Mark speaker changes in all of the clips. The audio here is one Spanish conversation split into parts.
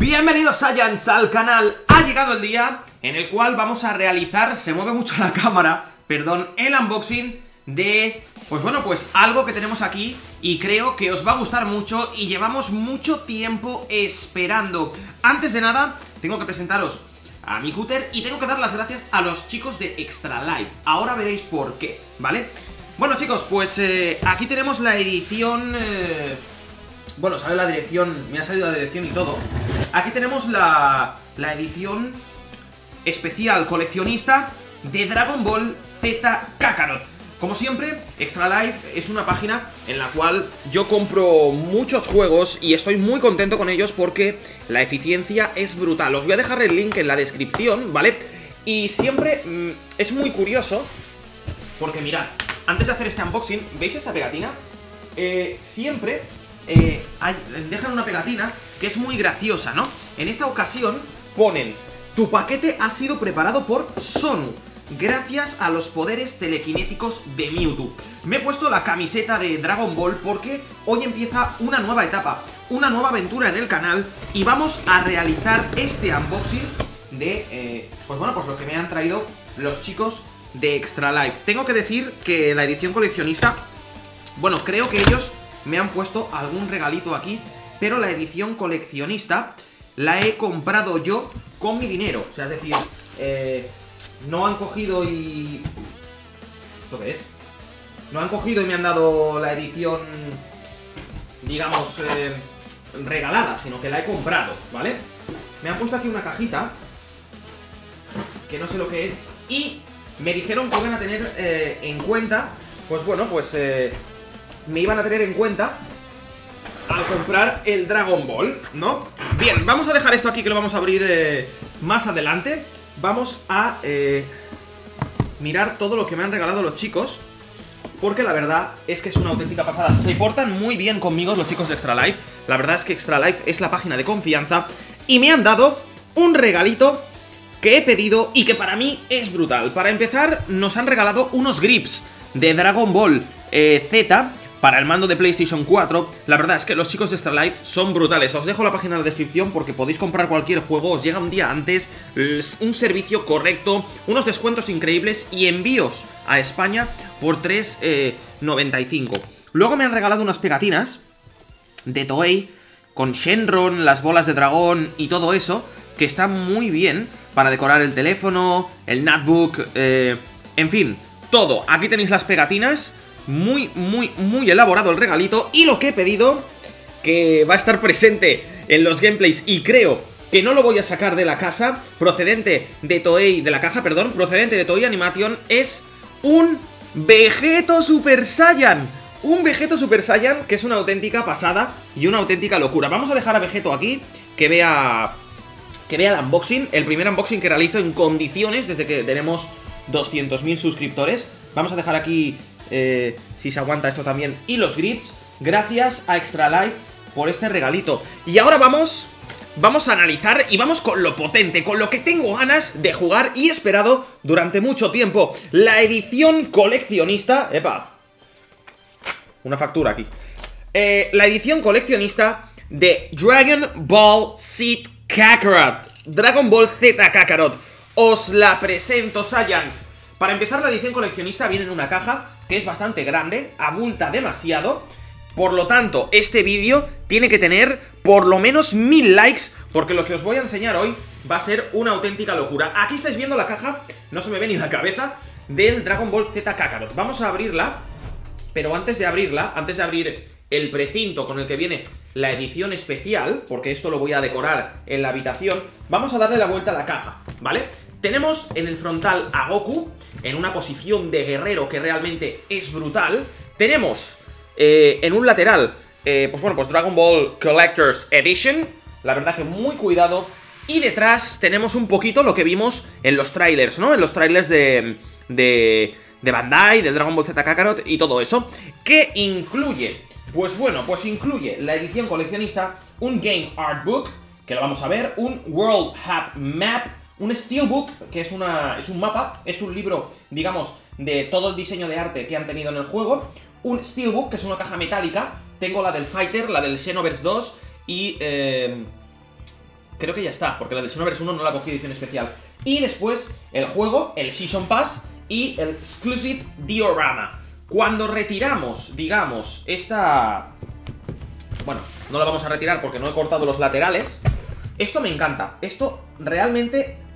Speaker 1: Bienvenidos Saiyans al canal, ha llegado el día en el cual vamos a realizar, se mueve mucho la cámara, perdón, el unboxing de, pues bueno, pues algo que tenemos aquí y creo que os va a gustar mucho y llevamos mucho tiempo esperando. Antes de nada, tengo que presentaros a mi cúter y tengo que dar las gracias a los chicos de Extra Life. Ahora veréis por qué, ¿vale? Bueno chicos, pues eh, aquí tenemos la edición... Eh, bueno, sale la dirección, me ha salido la dirección y todo. Aquí tenemos la, la edición especial coleccionista de Dragon Ball Z Kakarot. Como siempre, Extra Life es una página en la cual yo compro muchos juegos y estoy muy contento con ellos porque la eficiencia es brutal. Os voy a dejar el link en la descripción, ¿vale? Y siempre mm, es muy curioso porque mirad, antes de hacer este unboxing, ¿veis esta pegatina? Eh, siempre eh, dejan una pegatina que es muy graciosa, ¿no? En esta ocasión ponen, tu paquete ha sido preparado por Sonu, gracias a los poderes telequinéticos de Mewtwo. Me he puesto la camiseta de Dragon Ball porque hoy empieza una nueva etapa, una nueva aventura en el canal y vamos a realizar este unboxing de, eh, pues bueno, pues lo que me han traído los chicos de Extra Life. Tengo que decir que la edición coleccionista, bueno, creo que ellos me han puesto algún regalito aquí, pero la edición coleccionista la he comprado yo con mi dinero. O sea, es decir, eh, no han cogido y... ¿Esto qué es? No han cogido y me han dado la edición, digamos, eh, regalada, sino que la he comprado, ¿vale? Me han puesto aquí una cajita, que no sé lo que es, y me dijeron que iban a tener eh, en cuenta, pues bueno, pues me iban a tener en cuenta al comprar el Dragon Ball, ¿no? Bien, vamos a dejar esto aquí que lo vamos a abrir eh, más adelante. Vamos a eh, mirar todo lo que me han regalado los chicos. Porque la verdad es que es una auténtica pasada. Se portan muy bien conmigo los chicos de Extra Life. La verdad es que Extra Life es la página de confianza. Y me han dado un regalito que he pedido y que para mí es brutal. Para empezar, nos han regalado unos grips de Dragon Ball eh, Z para el mando de PlayStation 4. La verdad es que los chicos de Extra Life son brutales. Os dejo la página en la descripción porque podéis comprar cualquier juego, os llega un día antes, un servicio correcto, unos descuentos increíbles y envíos a España por 3,95. Eh, Luego me han regalado unas pegatinas de Toei con Shenron, las bolas de dragón y todo eso, que están muy bien para decorar el teléfono, el notebook, eh, en fin, todo. Aquí tenéis las pegatinas muy, muy, muy elaborado el regalito y lo que he pedido, que va a estar presente en los gameplays y creo que no lo voy a sacar de la casa, procedente de Toei, de la caja, perdón, procedente de Toei Animation, es un Vegeto Super Saiyan. Un Vegeto Super Saiyan que es una auténtica pasada y una auténtica locura. Vamos a dejar a Vegeto aquí, que vea, que vea el unboxing, el primer unboxing que realizo en condiciones desde que tenemos 200.000 suscriptores. Vamos a dejar aquí eh, si se aguanta esto también, y los grips, gracias a Extra Life por este regalito. Y ahora vamos, vamos a analizar y vamos con lo potente, con lo que tengo ganas de jugar y esperado durante mucho tiempo. La edición coleccionista... ¡Epa! Una factura aquí. Eh, la edición coleccionista de Dragon Ball Z Kakarot. Dragon Ball Z Kakarot. Os la presento, Saiyans. Para empezar, la edición coleccionista viene en una caja que es bastante grande, abulta demasiado. Por lo tanto, este vídeo tiene que tener por lo menos mil likes, porque lo que os voy a enseñar hoy va a ser una auténtica locura. Aquí estáis viendo la caja, no se me ve ni la cabeza, del Dragon Ball Z Kakarot. Vamos a abrirla, pero antes de abrirla, antes de abrir el precinto con el que viene la edición especial, porque esto lo voy a decorar en la habitación, vamos a darle la vuelta a la caja, ¿vale? Tenemos en el frontal a Goku, en una posición de guerrero que realmente es brutal. Tenemos eh, en un lateral, eh, pues bueno, pues Dragon Ball Collector's Edition. La verdad que muy cuidado. Y detrás tenemos un poquito lo que vimos en los trailers, ¿no? En los trailers de, de, de Bandai, del Dragon Ball Z Kakarot y todo eso. Que incluye, pues bueno, pues incluye la edición coleccionista, un Game Art Book, que lo vamos a ver, un World Hub Map, un Steelbook, que es, una, es un mapa, es un libro, digamos, de todo el diseño de arte que han tenido en el juego. Un Steelbook, que es una caja metálica. Tengo la del Fighter, la del Xenoverse 2 y... Eh, creo que ya está, porque la de Xenoverse 1 no la cogí edición especial. Y después el juego, el Season Pass y el Exclusive Diorama. Cuando retiramos, digamos, esta... Bueno, no la vamos a retirar porque no he cortado los laterales. Esto me encanta. Esto realmente...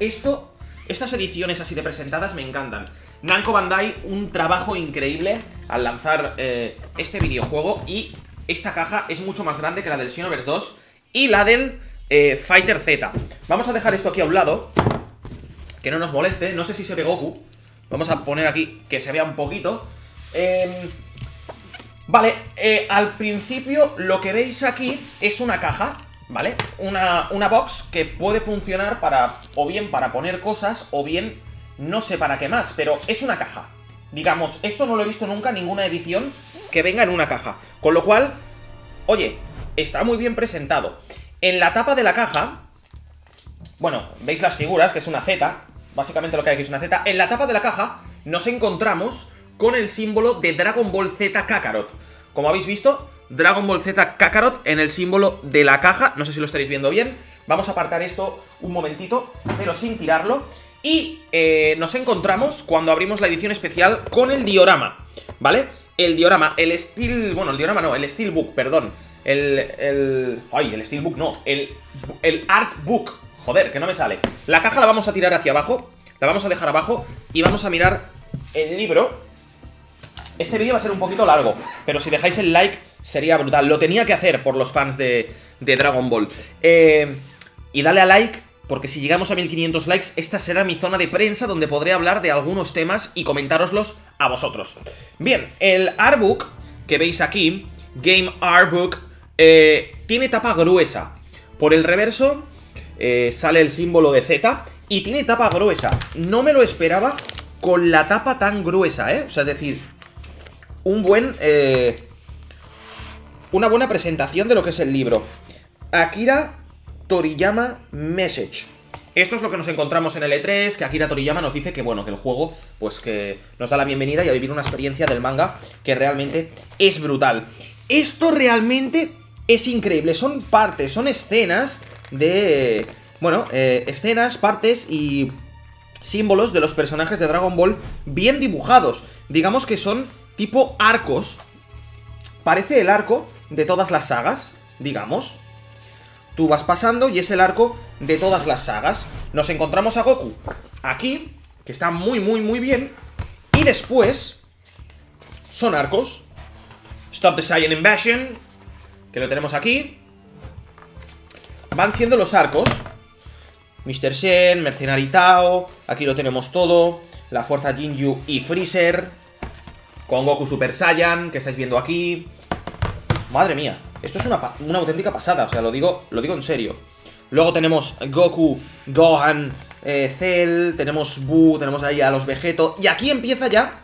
Speaker 1: Esto... Estas ediciones así de presentadas me encantan. Namco Bandai, un trabajo increíble al lanzar eh, este videojuego y esta caja es mucho más grande que la del Xenoverse 2 y la del eh, Fighter Z. Vamos a dejar esto aquí a un lado, que no nos moleste, no sé si se ve Goku. Vamos a poner aquí que se vea un poquito. Em, vale, eh, al principio lo que veis aquí es una caja, ¿vale? Una, una box que puede funcionar para, o bien para poner cosas, o bien no sé para qué más, pero es una caja. Digamos, esto no lo he visto nunca ninguna edición que venga en una caja. Con lo cual, oye, está muy bien presentado. En la tapa de la caja, bueno, veis las figuras, que es una Z, básicamente lo que hay aquí es una Z. En la tapa de la caja nos encontramos con el símbolo de Dragon Ball Z Kakarot. Como habéis visto, Dragon Ball Z Kakarot en el símbolo de la caja, no sé si lo estaréis viendo bien. Vamos a apartar esto un momentito, pero sin tirarlo. Y eh, nos encontramos, cuando abrimos la edición especial, con el diorama, ¿vale? El diorama, el steel... bueno, el diorama no, el steelbook, perdón el, el... Ay, el Steelbook no. El, el Artbook. Joder, que no me sale. La caja la vamos a tirar hacia abajo. La vamos a dejar abajo. Y vamos a mirar el libro. Este vídeo va a ser un poquito largo. Pero si dejáis el like, sería brutal. Lo tenía que hacer por los fans de, de Dragon Ball. Eh, y dale a like porque si llegamos a 1500 likes, esta será mi zona de prensa donde podré hablar de algunos temas y comentároslos a vosotros. Bien, el artbook que veis aquí, Game Artbook eh, tiene tapa gruesa. Por el reverso eh, sale el símbolo de Z y tiene tapa gruesa. No me lo esperaba con la tapa tan gruesa, ¿eh? O sea, es decir, un buen... Eh, una buena presentación de lo que es el libro. Akira Toriyama Message. Esto es lo que nos encontramos en el E3, que Akira Toriyama nos dice que, bueno, que el juego, pues que nos da la bienvenida y a vivir una experiencia del manga que realmente es brutal. Esto realmente es increíble. Son partes, son escenas de... Bueno, eh, escenas, partes y símbolos de los personajes de Dragon Ball bien dibujados. Digamos que son tipo arcos. Parece el arco de todas las sagas, digamos. Tú vas pasando y es el arco de todas las sagas. Nos encontramos a Goku aquí, que está muy, muy, muy bien. Y después son arcos. Stop the Saiyan Invasion, que lo tenemos aquí. Van siendo los arcos. Mr. Shen, Mercenary Tao, aquí lo tenemos todo. La Fuerza Jinju y Freezer. Con Goku Super Saiyan, que estáis viendo aquí. Madre mía, esto es una, una auténtica pasada, o sea, lo digo, lo digo en serio. Luego tenemos Goku, Gohan, eh, Cell, tenemos Buu, tenemos ahí a los Vegeto. Y aquí empieza ya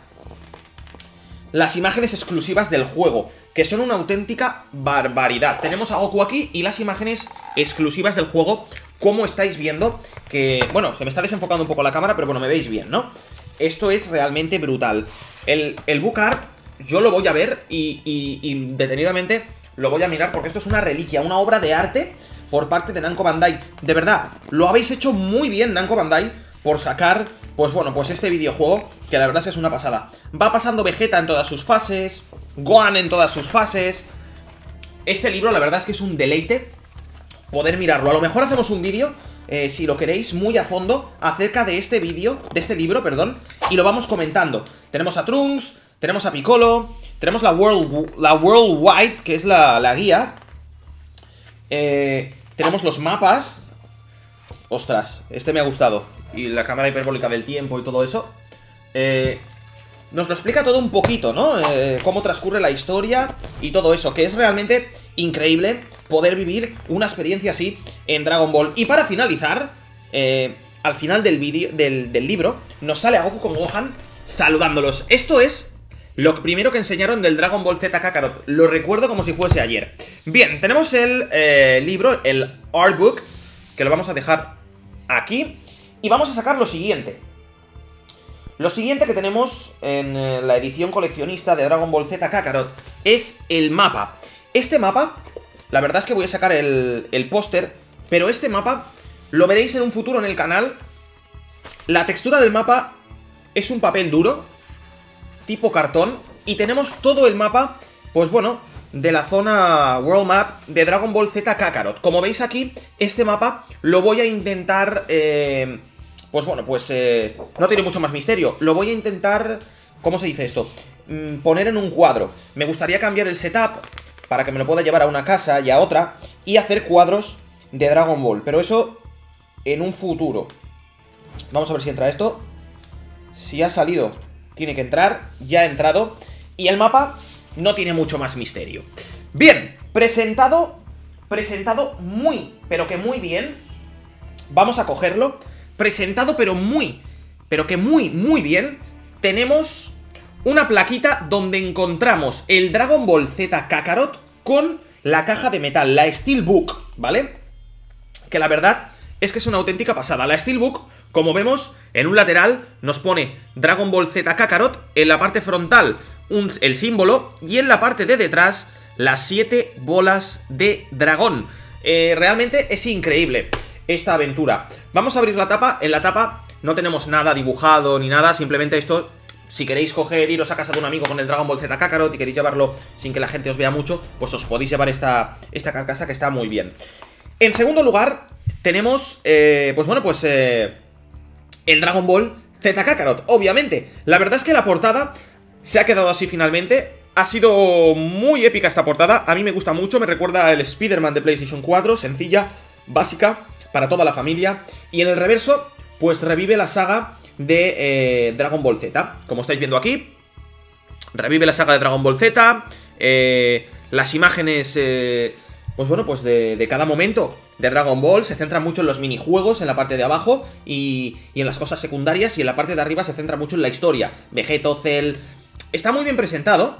Speaker 1: las imágenes exclusivas del juego, que son una auténtica barbaridad. Tenemos a Goku aquí y las imágenes exclusivas del juego, como estáis viendo, que, bueno, se me está desenfocando un poco la cámara, pero bueno, me veis bien, ¿no? Esto es realmente brutal. El, el book yo lo voy a ver y, y detenidamente lo voy a mirar porque esto es una reliquia, una obra de arte por parte de Namco Bandai. De verdad, lo habéis hecho muy bien, Namco Bandai, por sacar pues bueno, pues este videojuego, que la verdad es que es una pasada. Va pasando Vegeta en todas sus fases, Gohan en todas sus fases. Este libro, la verdad es que es un deleite poder mirarlo. A lo mejor hacemos un vídeo, eh, si lo queréis, muy a fondo, acerca de este vídeo, de este libro, perdón, y lo vamos comentando. Tenemos a Trunks, tenemos a Piccolo, tenemos la World, la Worldwide, que es la, la guía. Eh, tenemos los mapas. Ostras, este me ha gustado y la cámara hiperbólica del tiempo y todo eso, eh, nos lo explica todo un poquito, ¿no? Eh, cómo transcurre la historia y todo eso, que es realmente increíble poder vivir una experiencia así en Dragon Ball. Y para finalizar, eh, al final del, vídeo del, del libro, nos sale a Goku con Gohan saludándolos. Esto es lo primero que enseñaron del Dragon Ball Z Kakarot. Lo recuerdo como si fuese ayer. Bien, tenemos el libro, el artbook, que lo vamos a dejar aquí. Y vamos a sacar lo siguiente. Lo siguiente que tenemos en eh, la edición coleccionista de Dragon Ball Z Kakarot es el mapa. Este mapa, la verdad es que voy a sacar el, póster, pero este mapa lo veréis en un futuro en el canal. La textura del mapa es un papel duro, tipo cartón, y tenemos todo el mapa, pues bueno, de la zona World Map de Dragon Ball Z Kakarot. Como veis aquí, este mapa lo voy a intentar... Eh, pues bueno, pues eh, no tiene mucho más misterio. Lo voy a intentar... ¿Cómo se dice esto? Mm, poner en un cuadro. Me gustaría cambiar el setup para que me lo pueda llevar a una casa y a otra y hacer cuadros de Dragon Ball. Pero eso en un futuro. Vamos a ver si entra esto. Si ha salido, tiene que entrar. Ya ha entrado. Y el mapa no tiene mucho más misterio. Bien, presentado, presentado muy, pero que muy bien. Vamos a cogerlo. Presentado, pero muy, pero que muy, muy bien. Tenemos una plaquita donde encontramos el Dragon Ball Z Kakarot con la caja de metal, la Steelbook, ¿vale? Que la verdad es que es una auténtica pasada. La Steelbook, como vemos, en un lateral nos pone Dragon Ball Z Kakarot, en la parte frontal el símbolo y en la parte de detrás las 7 bolas de dragón. Eh, realmente es increíble esta aventura. Vamos a abrir la tapa. En la tapa no tenemos nada dibujado ni nada, simplemente esto si queréis coger, iros a casa de un amigo con el Dragon Ball Z Kakarot y queréis llevarlo sin que la gente os vea mucho, pues os podéis llevar esta, esta carcasa que está muy bien. En segundo lugar, tenemos, eh, pues bueno, pues eh, el Dragon Ball Z Kakarot, obviamente. La verdad es que la portada se ha quedado así finalmente. Ha sido muy épica esta portada, a mí me gusta mucho, me recuerda al Spider-Man de PlayStation 4, sencilla, básica, para toda la familia. Y en el reverso, pues revive la saga de eh, Dragon Ball Z. Como estáis viendo aquí, revive la saga de Dragon Ball Z, eh, las imágenes, eh, pues bueno, pues de, cada momento de Dragon Ball se centra mucho en los minijuegos en la parte de abajo y, y, en las cosas secundarias y en la parte de arriba se centra mucho en la historia. Vegeto, Cell... Está muy bien presentado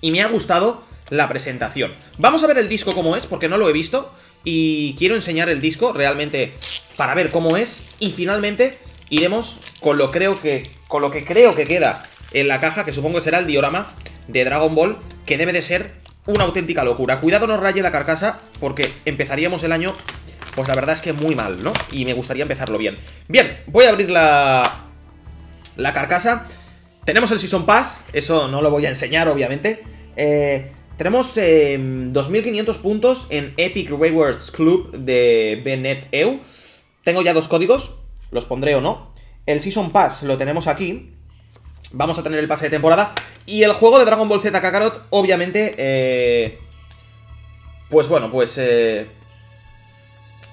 Speaker 1: y me ha gustado la presentación. Vamos a ver el disco como es, porque no lo he visto y quiero enseñar el disco realmente para ver cómo es y finalmente iremos con lo, creo que, con lo que creo que queda en la caja, que supongo que será el diorama de Dragon Ball, que debe de ser una auténtica locura. Cuidado no raye la carcasa, porque empezaríamos el año, pues la verdad es que muy mal, ¿no? Y me gustaría empezarlo bien. Bien, voy a abrir la, la carcasa. Tenemos el Season Pass, eso no lo voy a enseñar, obviamente. Eh, tenemos 2.500 em, puntos en Epic Rewards Club de Benet EU. Tengo ya dos códigos, los pondré o no. El Season Pass lo tenemos aquí. Vamos a tener el pase de temporada. Y el juego de Dragon Ball Z Kakarot, obviamente, eh, pues bueno, pues eh,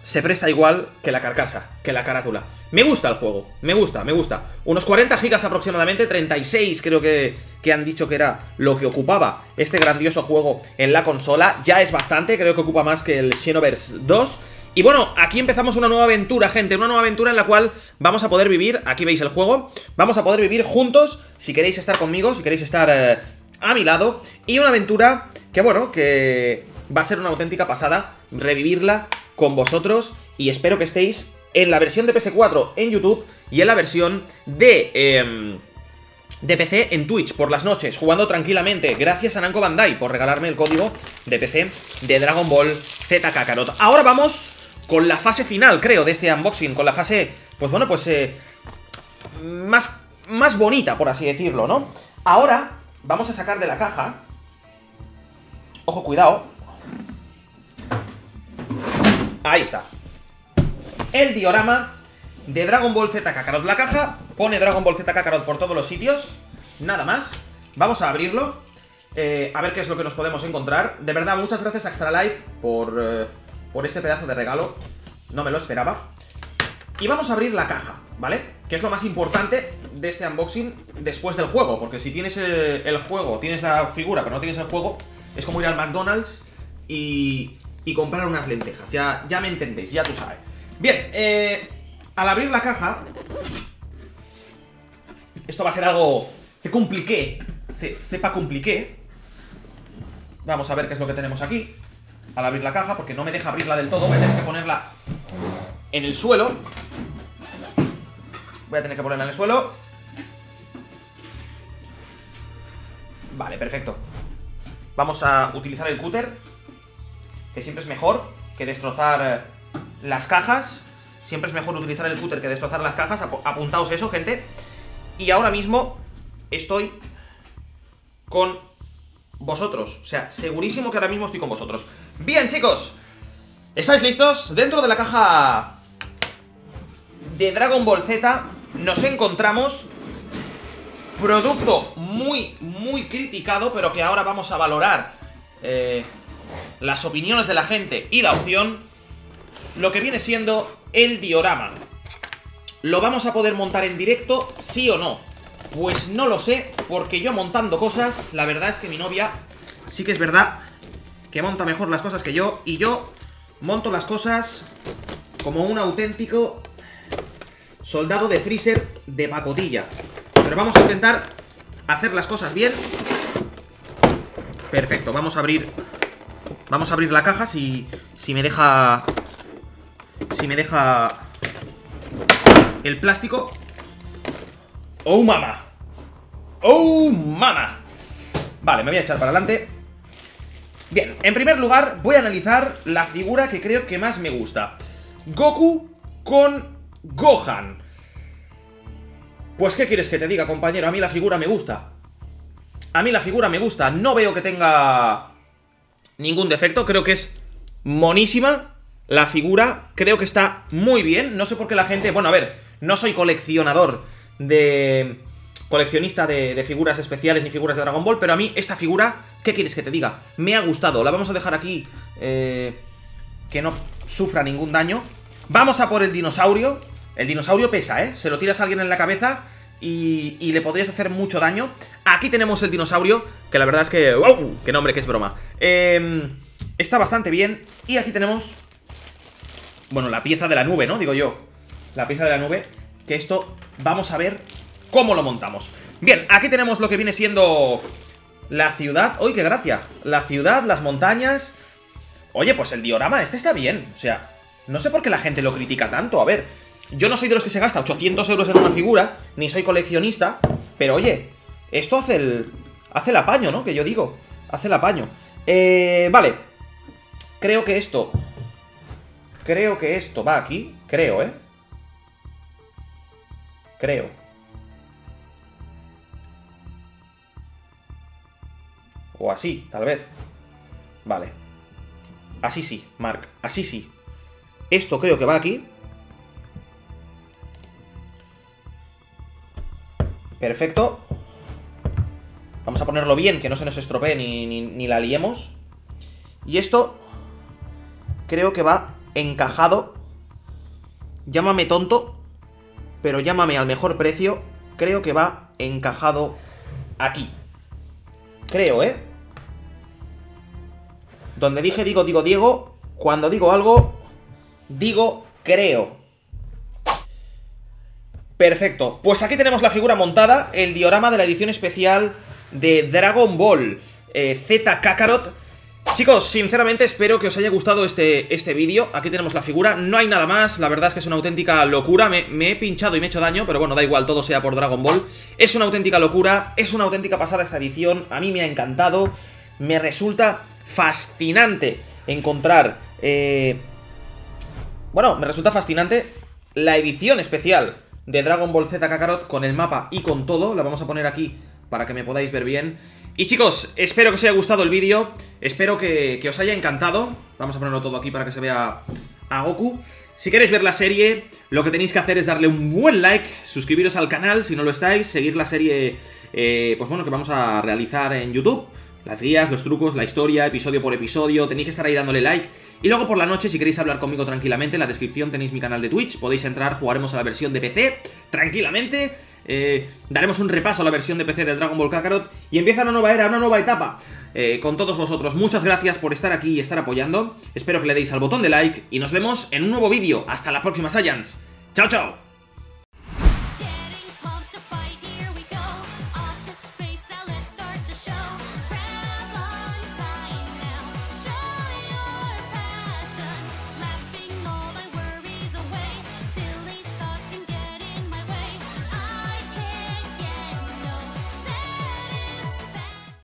Speaker 1: se presta igual que la carcasa, que la carátula. Me gusta el juego, me gusta, me gusta. Unos 40 gigas aproximadamente, 36 creo que, que han dicho que era lo que ocupaba este grandioso juego en la consola. Ya es bastante, creo que ocupa más que el Xenoverse 2. Y bueno, aquí empezamos una nueva aventura, gente, una nueva aventura en la cual vamos a poder vivir, aquí veis el juego, vamos a poder vivir juntos, si queréis estar conmigo, si queréis estar eh, a mi lado, y una aventura que bueno, que va a ser una auténtica pasada, revivirla con vosotros, y espero que estéis en la versión de PS4 en YouTube y en la versión de... Eh, de PC en Twitch por las noches, jugando tranquilamente. Gracias a Namco Bandai por regalarme el código de PC de Dragon Ball Z Kakarot. Ahora vamos con la fase final, creo, de este unboxing, con la fase, pues bueno, pues eh, más, más bonita, por así decirlo, ¿no? Ahora vamos a sacar de la caja, ojo, cuidado, ahí está, el diorama de Dragon Ball Z Kakarot. La caja pone Dragon Ball Z Kakarot por todos los sitios, nada más, vamos a abrirlo, eh, a ver qué es lo que nos podemos encontrar. De verdad, muchas gracias a Extra Life por... Eh, por este pedazo de regalo. No me lo esperaba. Y vamos a abrir la caja, ¿vale? Que es lo más importante de este unboxing después del juego. Porque si tienes el, juego, tienes la figura, pero no tienes el juego, es como ir al McDonald's y, y comprar unas lentejas. Ya, ya me entendéis, ya tú sabes. Bien, eh, al abrir la caja... Esto va a ser algo... Se compliqué. Se, sepa compliqué. Vamos a ver qué es lo que tenemos aquí al abrir la caja, porque no me deja abrirla del todo. Voy a tener que ponerla en el suelo. Voy a tener que ponerla en el suelo. Vale, perfecto. Vamos a utilizar el cúter, que siempre es mejor que destrozar las cajas. Siempre es mejor utilizar el cúter que destrozar las cajas. Apuntaos eso, gente. Y ahora mismo estoy con vosotros. O sea, segurísimo que ahora mismo estoy con vosotros. Bien, chicos. ¿Estáis listos? Dentro de la caja de Dragon Ball Z nos encontramos producto muy, muy criticado, pero que ahora vamos a valorar eh, las opiniones de la gente y la opción, lo que viene siendo el diorama. ¿Lo vamos a poder montar en directo, sí o no? Pues no lo sé, porque yo montando cosas, la verdad es que mi novia sí que es verdad que monta mejor las cosas que yo, y yo monto las cosas como un auténtico soldado de freezer de pacotilla. Pero vamos a intentar hacer las cosas bien. Perfecto, vamos a abrir... Vamos a abrir la caja si, si me deja... Si me deja... El plástico. ¡Oh, mama! ¡Oh, mama! Vale, me voy a echar para adelante. Bien, en primer lugar voy a analizar la figura que creo que más me gusta. Goku con Gohan. Pues, ¿qué quieres que te diga, compañero? A mí la figura me gusta. A mí la figura me gusta. No veo que tenga ningún defecto. Creo que es monísima la figura. Creo que está muy bien. No sé por qué la gente... Bueno, a ver, no soy coleccionador de... Coleccionista de, figuras especiales ni figuras de Dragon Ball, pero a mí esta figura, ¿qué quieres que te diga? Me ha gustado. La vamos a dejar aquí eh, que no sufra ningún daño. Vamos a por el dinosaurio. El dinosaurio pesa, ¿eh? Se lo tiras a alguien en la cabeza y, le podrías hacer mucho daño. Aquí tenemos el dinosaurio, que la verdad es que... ¡Wow! ¡Qué nombre, que es broma! Em, está bastante bien. Y aquí tenemos... Bueno, la pieza de la nube, ¿no? Digo yo. La pieza de la nube. Que esto vamos a ver cómo lo montamos. Bien, aquí tenemos lo que viene siendo la ciudad. ¡Uy, qué gracia! La ciudad, las montañas... Oye, pues el diorama este está bien. O sea, no sé por qué la gente lo critica tanto. A ver, yo no soy de los que se gasta 800 euros en una figura, ni soy coleccionista, pero oye, esto hace el, hace el apaño, ¿no? Que yo digo, hace el apaño. Eh, vale, creo que esto, creo que esto va aquí, creo, ¿eh? Creo. O así, tal vez. Vale. Así sí, Mark, así sí. Esto creo que va aquí. Perfecto. Vamos a ponerlo bien, que no se nos estropee ni, la liemos. Y esto creo que va encajado. Llámame tonto, pero llámame al mejor precio. Creo que va encajado aquí. Creo, ¿eh? Donde dije digo, digo, Diego, cuando digo algo, digo, creo. Perfecto, pues aquí tenemos la figura montada, el diorama de la edición especial de Dragon Ball eh, Z Kakarot. Chicos, sinceramente espero que os haya gustado este, este vídeo, aquí tenemos la figura, no hay nada más, la verdad es que es una auténtica locura, me, me, he pinchado y me he hecho daño, pero bueno, da igual, todo sea por Dragon Ball, es una auténtica locura, es una auténtica pasada esta edición, a mí me ha encantado, me resulta fascinante encontrar, eh... bueno, me resulta fascinante la edición especial de Dragon Ball Z Kakarot con el mapa y con todo. La vamos a poner aquí para que me podáis ver bien. Y chicos, espero que os haya gustado el vídeo, espero que, os haya encantado. Vamos a ponerlo todo aquí para que se vea a Goku. Si queréis ver la serie, lo que tenéis que hacer es darle un buen like, suscribiros al canal si no lo estáis, seguir la serie, eh, pues bueno, que vamos a realizar en YouTube. Las guías, los trucos, la historia, episodio por episodio, tenéis que estar ahí dándole like. Y luego por la noche, si queréis hablar conmigo tranquilamente, en la descripción tenéis mi canal de Twitch, podéis entrar, jugaremos a la versión de PC, tranquilamente. Eh, daremos un repaso a la versión de PC del Dragon Ball Kakarot y empieza una nueva era, una nueva etapa eh, con todos vosotros. Muchas gracias por estar aquí y estar apoyando. Espero que le deis al botón de like y nos vemos en un nuevo vídeo. Hasta la próxima, Saiyans. ¡Chao, chao!